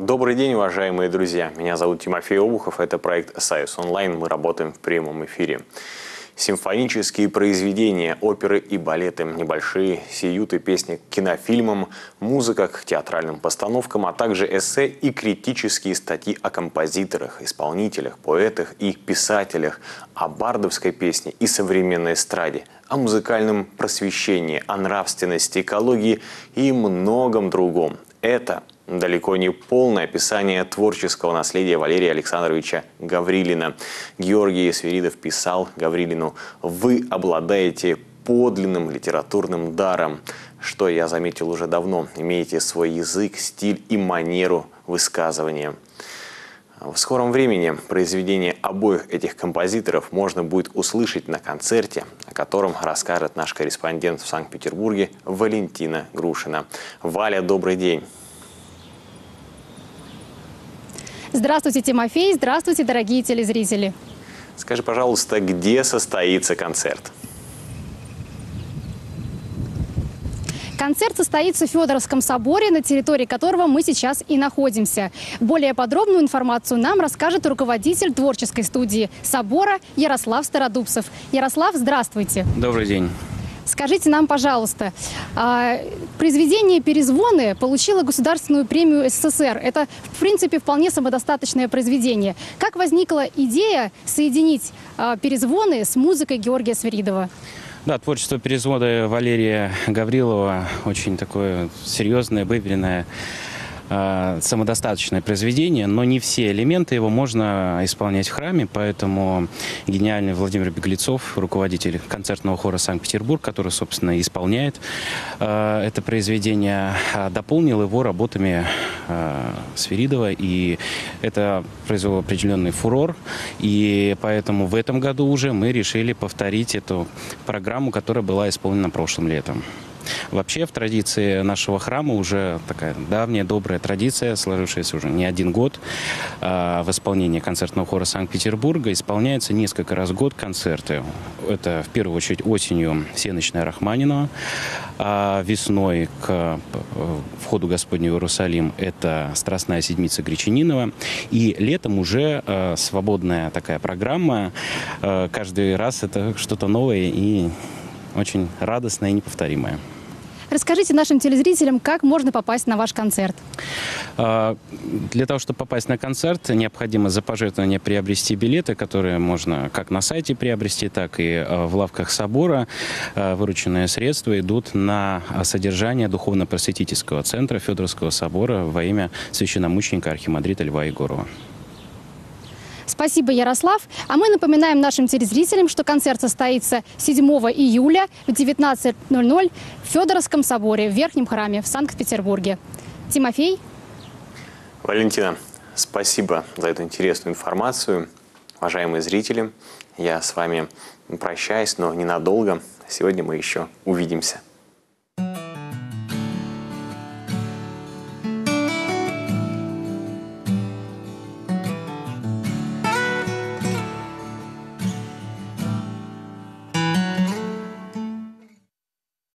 Добрый день, уважаемые друзья. Меня зовут Тимофей Обухов. Это проект «Союз онлайн». Мы работаем в прямом эфире. Симфонические произведения, оперы и балеты, небольшие сиюты, песни к кинофильмам, музыка к театральным постановкам, а также эссе и критические статьи о композиторах, исполнителях, поэтах и писателях, о бардовской песне и современной эстраде, о музыкальном просвещении, о нравственности, экологии и многом другом. Это далеко не полное описание творческого наследия Валерия Александровича Гаврилина. Георгий Свиридов писал Гаврилину «Вы обладаете подлинным литературным даром, что я заметил уже давно. Имеете свой язык, стиль и манеру высказывания». В скором времени произведения обоих этих композиторов можно будет услышать на концерте, о котором расскажет наш корреспондент в Санкт-Петербурге Валентина Грушина. Валя, добрый день. Здравствуйте, Тимофей. Здравствуйте, дорогие телезрители. Скажи, пожалуйста, где состоится концерт? Концерт состоится в Федоровском соборе, на территории которого мы сейчас и находимся. Более подробную информацию нам расскажет руководитель творческой студии собора Ярослав Стародубцев. Ярослав, здравствуйте. Добрый день. Скажите нам, пожалуйста, а, произведение «Перезвоны» получило государственную премию СССР. Это, в принципе, вполне самодостаточное произведение. Как возникла идея соединить а, «Перезвоны» с музыкой Георгия Свиридова? Да, творчество перезвода Валерия Гаврилова очень такое серьезное, выверенное. Э, самодостаточное произведение, но не все элементы его можно исполнять в храме, поэтому гениальный Владимир Беглецов, руководитель концертного хора Санкт-Петербург, который, собственно, исполняет э, это произведение, э, дополнил его работами э, и это произвело определенный фурор, и поэтому в этом году уже мы решили повторить эту программу, которая была исполнена прошлым летом. Вообще в традиции нашего храма уже такая давняя добрая традиция, сложившаяся уже не один год э, в исполнении концертного хора Санкт-Петербурга. Исполняется несколько раз в год концерты. Это в первую очередь осенью «Сеночная Рахманинова», а весной к э, входу Господню в Иерусалим это «Страстная седмица Гречанинова». И летом уже э, свободная такая программа. Э, каждый раз это что-то новое и очень радостное и неповторимое. Расскажите нашим телезрителям, как можно попасть на ваш концерт. А, для того, чтобы попасть на концерт, необходимо за пожертвование приобрести билеты, которые можно как на сайте приобрести, так и а, в лавках собора. А, вырученные средства идут на содержание духовно-просветительского центра Федоровского собора во имя священномученика архимандрита Льва Егорова. Спасибо, Ярослав. А мы напоминаем нашим телезрителям, что концерт состоится 7 июля в 19.00 в Федоровском соборе в Верхнем храме в Санкт-Петербурге. Тимофей. Валентина, спасибо за эту интересную информацию. Уважаемые зрители, я с вами прощаюсь, но ненадолго. Сегодня мы еще увидимся.